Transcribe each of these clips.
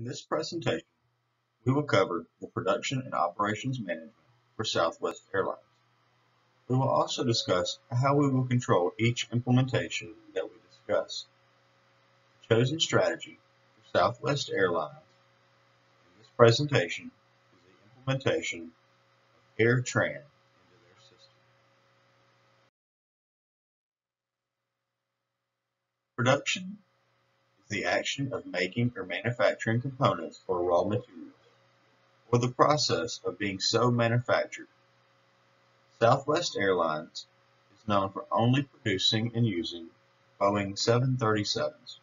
In this presentation, we will cover the production and operations management for Southwest Airlines. We will also discuss how we will control each implementation that we discuss. The chosen strategy for Southwest Airlines in this presentation is the implementation of AirTran into their system. Production the action of making or manufacturing components or raw materials, or the process of being so manufactured. Southwest Airlines is known for only producing and using Boeing 737s.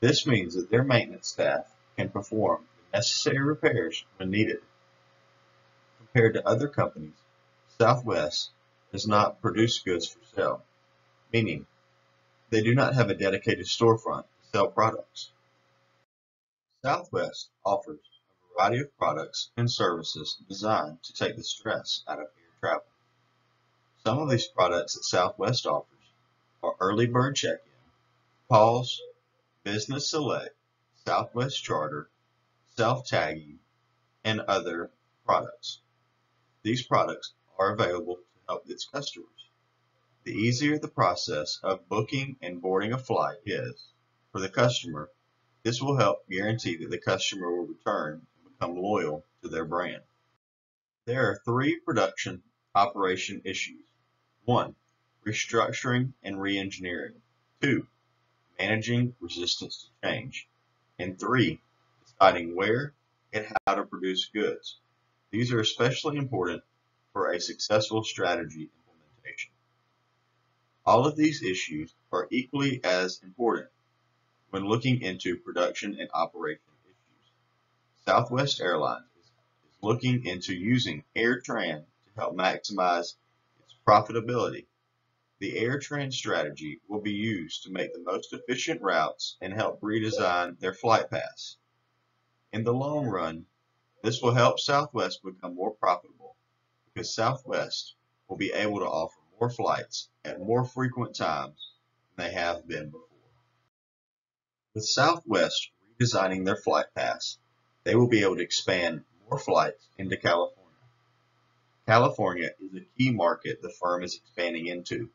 This means that their maintenance staff can perform the necessary repairs when needed. Compared to other companies, Southwest does not produce goods for sale, meaning they do not have a dedicated storefront to sell products. Southwest offers a variety of products and services designed to take the stress out of air travel. Some of these products that Southwest offers are Early Bird Check-In, Pause, Business Select, Southwest Charter, Self-Tagging, and other products. These products are available to help its customers. The easier the process of booking and boarding a flight is, for the customer, this will help guarantee that the customer will return and become loyal to their brand. There are three production operation issues. One, restructuring and reengineering. Two, managing resistance to change. And three, deciding where and how to produce goods. These are especially important for a successful strategy. All of these issues are equally as important when looking into production and operation issues. Southwest Airlines is looking into using AirTran to help maximize its profitability. The AirTran strategy will be used to make the most efficient routes and help redesign their flight paths. In the long run, this will help Southwest become more profitable because Southwest will be able to offer more flights at more frequent times than they have been before. With Southwest redesigning their flight paths, they will be able to expand more flights into California. California is a key market the firm is expanding into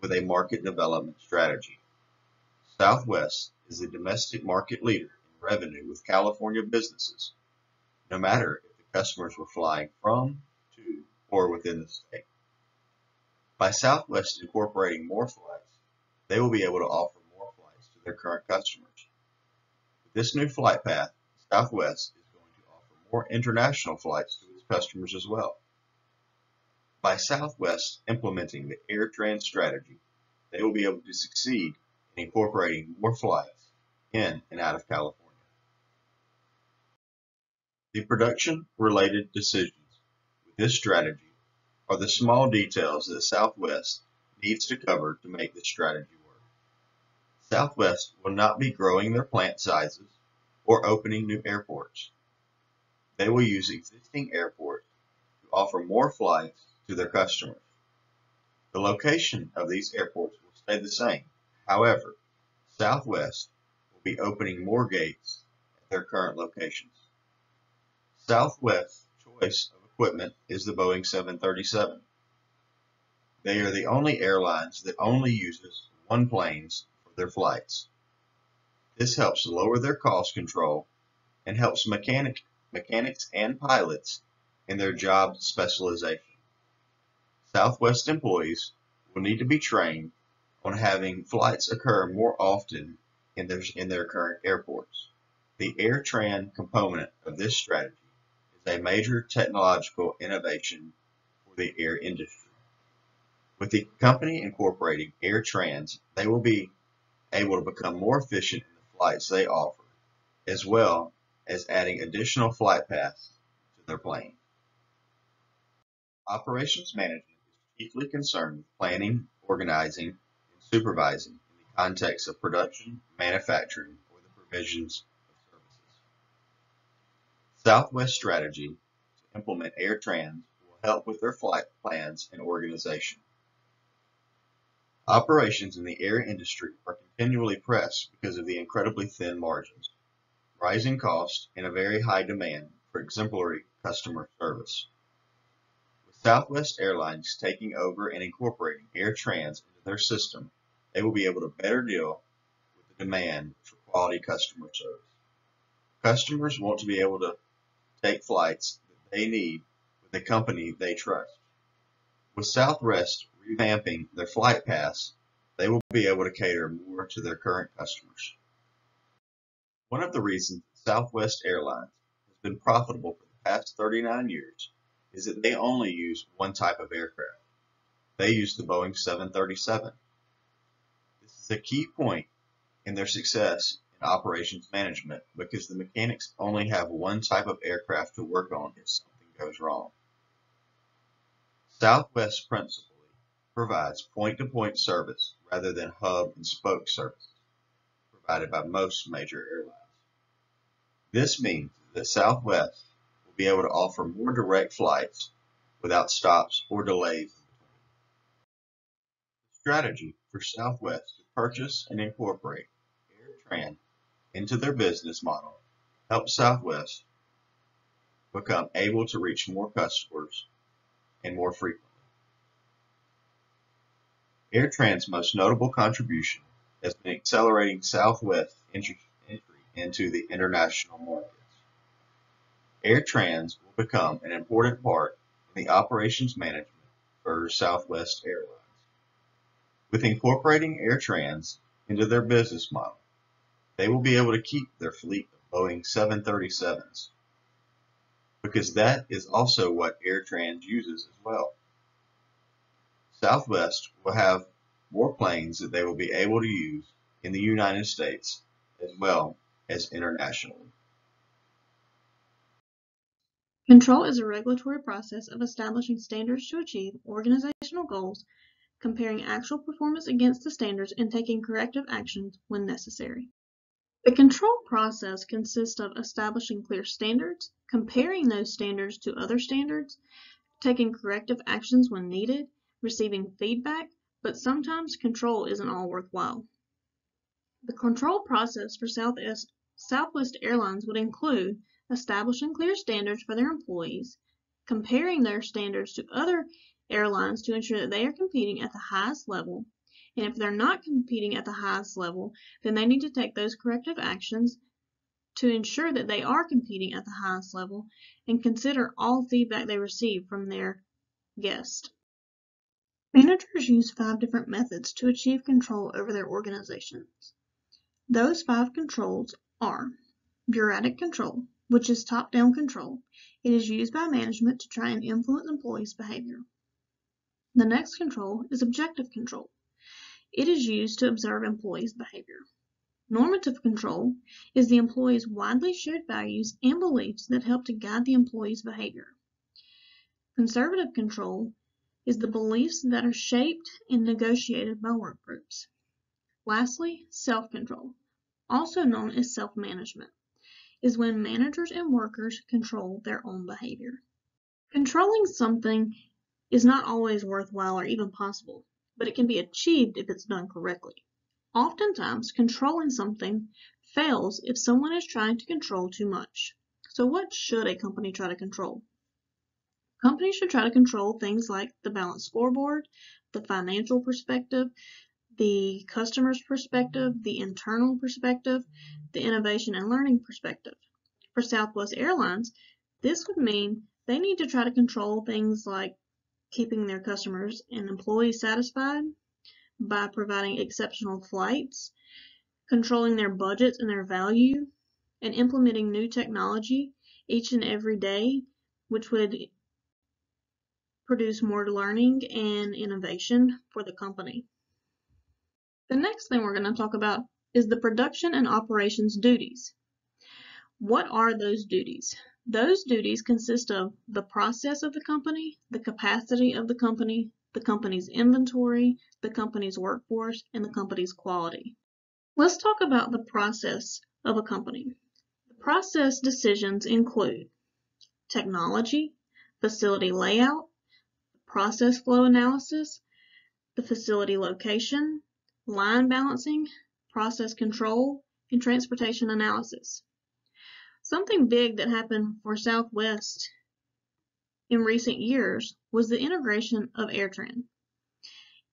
with a market development strategy. Southwest is a domestic market leader in revenue with California businesses, no matter if the customers were flying from, to, or within the state. By Southwest incorporating more flights, they will be able to offer more flights to their current customers. With this new flight path, Southwest is going to offer more international flights to its customers as well. By Southwest implementing the AirTran strategy, they will be able to succeed in incorporating more flights in and out of California. The production-related decisions with this strategy are the small details that Southwest needs to cover to make the strategy work. Southwest will not be growing their plant sizes or opening new airports. They will use existing airports to offer more flights to their customers. The location of these airports will stay the same. However, Southwest will be opening more gates at their current locations. Southwest's choice equipment is the Boeing 737. They are the only airlines that only uses one planes for their flights. This helps lower their cost control and helps mechanic, mechanics and pilots in their job specialization. Southwest employees will need to be trained on having flights occur more often in their, in their current airports. The AirTran component of this strategy a major technological innovation for the air industry. With the company incorporating air AirTrans, they will be able to become more efficient in the flights they offer, as well as adding additional flight paths to their plane. Operations management is chiefly concerned with planning, organizing, and supervising in the context of production, manufacturing, or the provisions. Southwest strategy to implement AirTrans will help with their flight plans and organization. Operations in the air industry are continually pressed because of the incredibly thin margins. rising costs, and a very high demand for exemplary customer service. With Southwest Airlines taking over and incorporating AirTrans into their system, they will be able to better deal with the demand for quality customer service. Customers want to be able to take flights that they need with a company they trust. With Southwest revamping their flight pass, they will be able to cater more to their current customers. One of the reasons Southwest Airlines has been profitable for the past 39 years is that they only use one type of aircraft. They use the Boeing 737. This is a key point in their success operations management because the mechanics only have one type of aircraft to work on if something goes wrong. Southwest principally provides point-to-point -point service rather than hub and spoke services provided by most major airlines. This means that Southwest will be able to offer more direct flights without stops or delays. The strategy for Southwest to purchase and incorporate AirTran into their business model helps Southwest become able to reach more customers and more frequently. AirTran's most notable contribution has been accelerating Southwest's entry into the international markets. AirTrans will become an important part in the operations management for Southwest Airlines. With incorporating AirTrans into their business model, they will be able to keep their fleet of Boeing 737s because that is also what AirTrans uses as well. Southwest will have more planes that they will be able to use in the United States as well as internationally. Control is a regulatory process of establishing standards to achieve organizational goals, comparing actual performance against the standards, and taking corrective actions when necessary. The control process consists of establishing clear standards, comparing those standards to other standards, taking corrective actions when needed, receiving feedback, but sometimes control isn't all worthwhile. The control process for Southwest Southwest Airlines would include establishing clear standards for their employees, comparing their standards to other airlines to ensure that they are competing at the highest level, and if they're not competing at the highest level, then they need to take those corrective actions to ensure that they are competing at the highest level and consider all feedback they receive from their guests. Managers use five different methods to achieve control over their organizations. Those five controls are bureaucratic control, which is top-down control. It is used by management to try and influence employees' behavior. The next control is objective control. It is used to observe employees' behavior. Normative control is the employee's widely shared values and beliefs that help to guide the employee's behavior. Concertive control is the beliefs that are shaped and negotiated by work groups. Lastly, self-control also known as self-management, is when managers and workers control their own behavior. Controlling something is not always worthwhile or even possible, but it can be achieved if it's done correctly. Oftentimes, controlling something fails if someone is trying to control too much. So what should a company try to control? Companies should try to control things like the balance scoreboard, the financial perspective, the customer's perspective, the internal perspective, the innovation and learning perspective. For Southwest Airlines, this would mean they need to try to control things like keeping their customers and employees satisfied by providing exceptional flights, controlling their budgets and their value, and implementing new technology each and every day, which would produce more learning and innovation for the company. The next thing we're going to talk about is the production and operations duties. What are those duties? Those duties consist of the process of the company, the capacity of the company, the company's inventory, the company's workforce, and the company's quality. Let's talk about the process of a company. The process decisions include technology, facility layout, process flow analysis, the facility location, line balancing, process control, and transportation analysis. Something big that happened for Southwest in recent years was the integration of AirTran.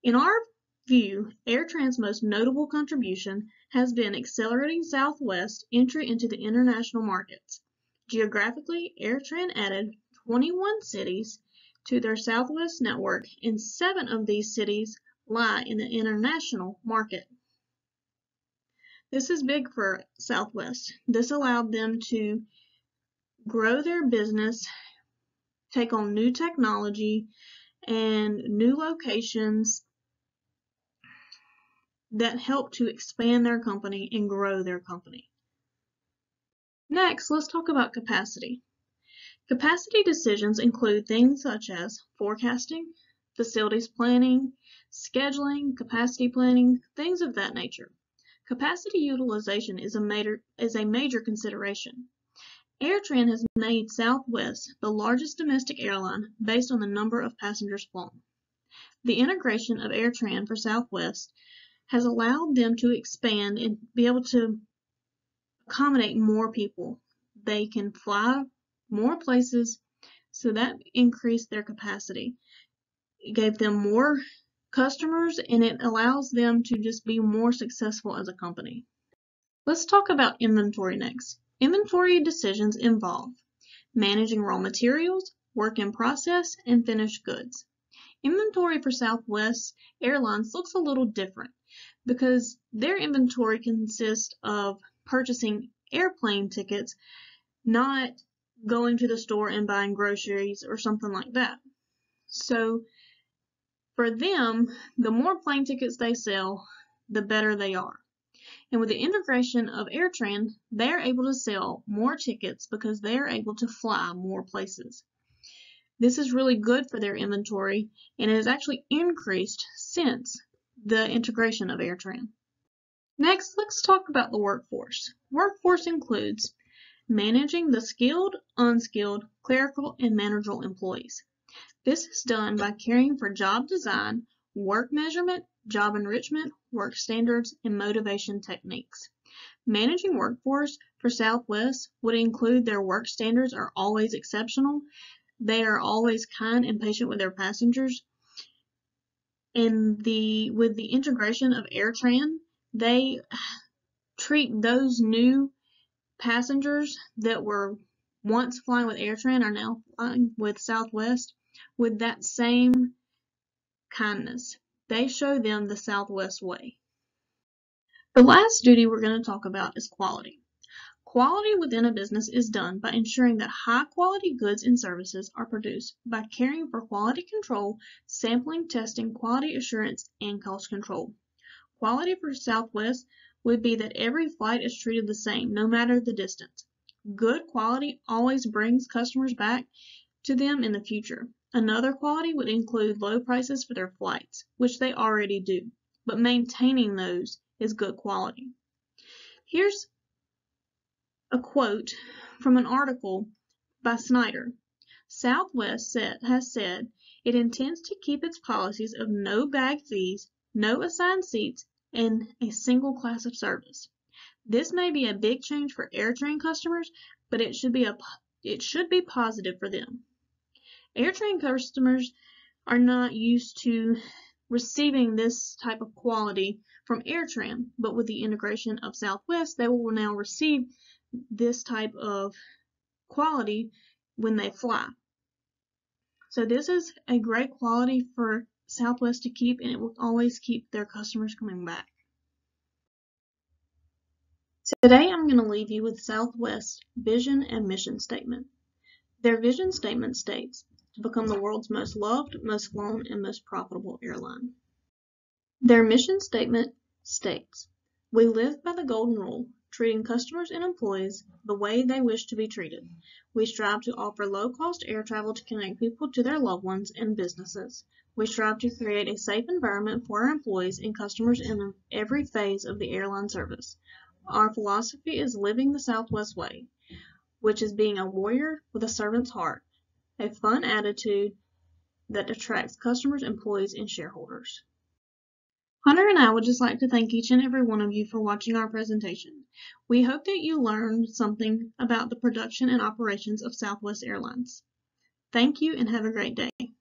In our view, AirTran's most notable contribution has been accelerating Southwest entry into the international markets. Geographically, AirTran added 21 cities to their Southwest network, and seven of these cities lie in the international market. This is big for Southwest. This allowed them to grow their business, take on new technology and new locations that help to expand their company and grow their company. Next, let's talk about capacity. Capacity decisions include things such as forecasting, facilities planning, scheduling, capacity planning, things of that nature. Capacity utilization is a major, is a major consideration. AirTran has made Southwest the largest domestic airline based on the number of passengers flown. The integration of AirTran for Southwest has allowed them to expand and be able to accommodate more people. They can fly more places, so that increased their capacity. It gave them more customers and it allows them to just be more successful as a company. Let's talk about inventory next. Inventory decisions involve managing raw materials, work in process, and finished goods. Inventory for Southwest Airlines looks a little different because their inventory consists of purchasing airplane tickets, not going to the store and buying groceries or something like that. So for them, the more plane tickets they sell, the better they are. And with the integration of AirTran, they're able to sell more tickets because they're able to fly more places. This is really good for their inventory and it has actually increased since the integration of AirTran. Next, let's talk about the workforce. Workforce includes managing the skilled, unskilled, clerical, and managerial employees. This is done by caring for job design, work measurement, job enrichment, work standards, and motivation techniques. Managing workforce for Southwest would include their work standards are always exceptional, they are always kind and patient with their passengers, and the with the integration of AirTran, they treat those new passengers that were once flying with AirTran are now flying with Southwest with that same kindness. They show them the Southwest way. The last duty we're going to talk about is quality. Quality within a business is done by ensuring that high quality goods and services are produced by caring for quality control, sampling, testing, quality assurance, and cost control. Quality for Southwest would be that every flight is treated the same, no matter the distance. Good quality always brings customers back to them in the future. Another quality would include low prices for their flights, which they already do, but maintaining those is good quality. Here's a quote from an article by Snyder. Southwest said, has said it intends to keep its policies of no bag fees, no assigned seats, and a single class of service. This may be a big change for AirTran customers, but it should be a it should be positive for them. AirTran customers are not used to receiving this type of quality from AirTran, but with the integration of Southwest, they will now receive this type of quality when they fly. So this is a great quality for Southwest to keep and it will always keep their customers coming back. Today I'm going to leave you with Southwest's vision and mission statement. Their vision statement states to become the world's most loved, most flown, and most profitable airline. Their mission statement states, we live by the golden rule treating customers and employees the way they wish to be treated. We strive to offer low-cost air travel to connect people to their loved ones and businesses. We strive to create a safe environment for our employees and customers in every phase of the airline service. Our philosophy is living the Southwest way, which is being a warrior with a servant's heart, a fun attitude that attracts customers, employees, and shareholders. Hunter and I would just like to thank each and every one of you for watching our presentation. We hope that you learned something about the production and operations of Southwest Airlines. Thank you and have a great day.